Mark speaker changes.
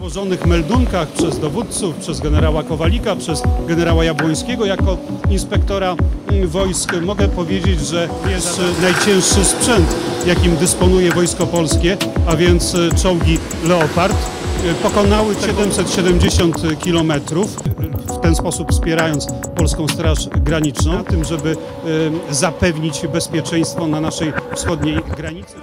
Speaker 1: złożonych meldunkach przez dowódców, przez generała Kowalika, przez generała Jabłońskiego jako inspektora wojsk mogę powiedzieć, że jest najcięższy sprzęt, jakim dysponuje Wojsko Polskie, a więc czołgi Leopard. Pokonały 770 kilometrów, w ten sposób wspierając Polską Straż Graniczną, na tym, żeby zapewnić bezpieczeństwo na naszej wschodniej granicy.